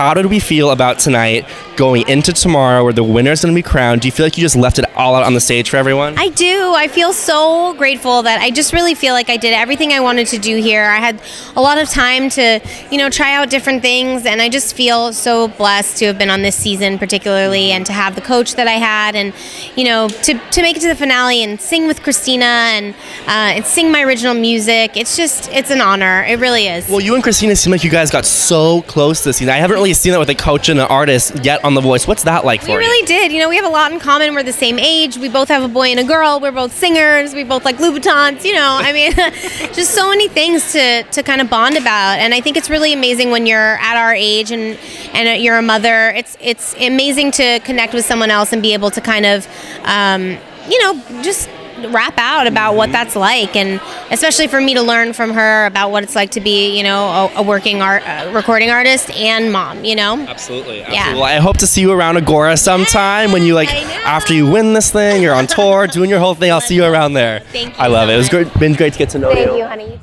How did we feel about tonight going into tomorrow where the winner's going to be crowned? Do you feel like you just left it all out on the stage for everyone? I do. I feel so grateful that I just really feel like I did everything I wanted to do here. I had a lot of time to, you know, try out different things, and I just feel so blessed to have been on this season, particularly, and to have the coach that I had, and you know, to, to make it to the finale and sing with Christina and uh, and sing my original music. It's just, it's an honor. It really is. Well, you and Christina seem like you guys got so close this season. I haven't really seen that with a coach and an artist yet on The Voice. What's that like for we you? really did. You know, we have a lot in common. We're the same age. We both have a boy and a girl. We're both singers. We both like Louboutins. You know, I mean, just so many things to, to kind of bond about. And I think it's really amazing when you're at our age and and you're a mother. It's it's amazing to connect with someone else and be able to kind of, um, you know, just rap out about what that's like and especially for me to learn from her about what it's like to be you know a, a working art uh, recording artist and mom you know Absolutely. absolutely. Yeah. Well, I hope to see you around Agora sometime when you like after you win this thing, you're on tour, doing your whole thing. I'll see you around there. Thank you I love so it. It was great. Been great to get to know thank you honey